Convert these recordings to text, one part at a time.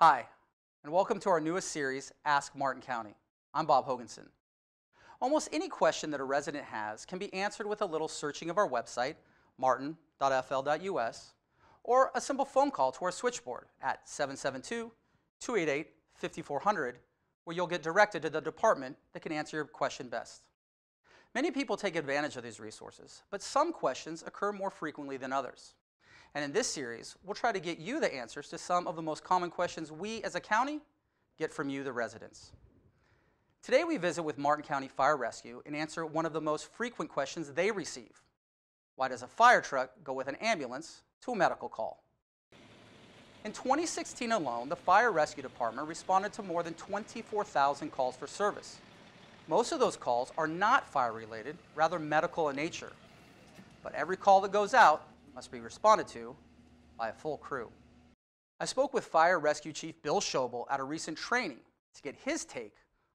Hi, and welcome to our newest series, Ask Martin County. I'm Bob Hoganson. Almost any question that a resident has can be answered with a little searching of our website, martin.fl.us, or a simple phone call to our switchboard at 772-288-5400, where you'll get directed to the department that can answer your question best. Many people take advantage of these resources, but some questions occur more frequently than others. And in this series, we'll try to get you the answers to some of the most common questions we as a county get from you, the residents. Today we visit with Martin County Fire Rescue and answer one of the most frequent questions they receive. Why does a fire truck go with an ambulance to a medical call? In 2016 alone, the Fire Rescue Department responded to more than 24,000 calls for service. Most of those calls are not fire related, rather medical in nature. But every call that goes out must be responded to by a full crew. I spoke with Fire Rescue Chief Bill Schobel at a recent training to get his take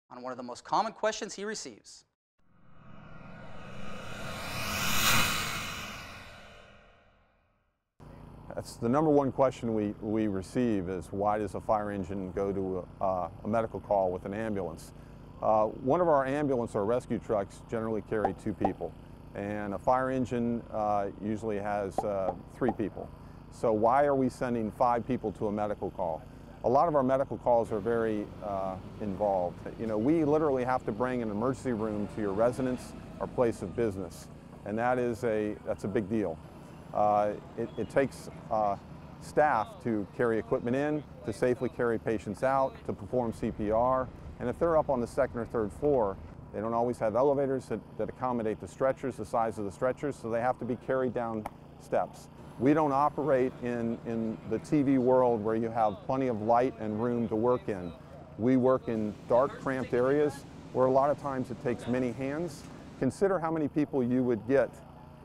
on one of the most common questions he receives. That's the number one question we, we receive is why does a fire engine go to a, a medical call with an ambulance? Uh, one of our ambulance or rescue trucks generally carry two people and a fire engine uh, usually has uh, three people. So why are we sending five people to a medical call? A lot of our medical calls are very uh, involved. You know, we literally have to bring an emergency room to your residence or place of business, and that is a, that's a big deal. Uh, it, it, takes uh, staff to carry equipment in, to safely carry patients out, to perform CPR, and if they're up on the second or third floor, they don't always have elevators that, that accommodate the stretchers, the size of the stretchers, so they have to be carried down steps. We don't operate in, in the TV world where you have plenty of light and room to work in. We work in dark, cramped areas where a lot of times it takes many hands. Consider how many people you would get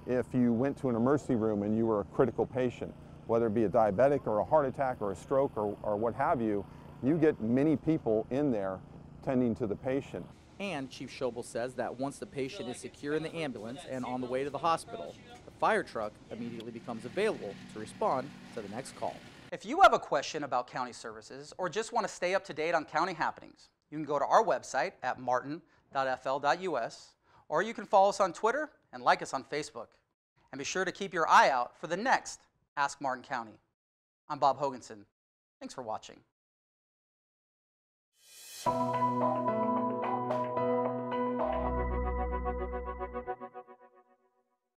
if you went to an emergency room and you were a critical patient, whether it be a diabetic or a heart attack or a stroke or, or what have you. You get many people in there tending to the patient. And Chief Schobel says that once the patient is secure in the ambulance and on the way to the hospital, the fire truck immediately becomes available to respond to the next call. If you have a question about county services or just want to stay up to date on county happenings, you can go to our website at martin.fl.us or you can follow us on Twitter and like us on Facebook. And be sure to keep your eye out for the next Ask Martin County. I'm Bob Hoganson. Thanks for watching.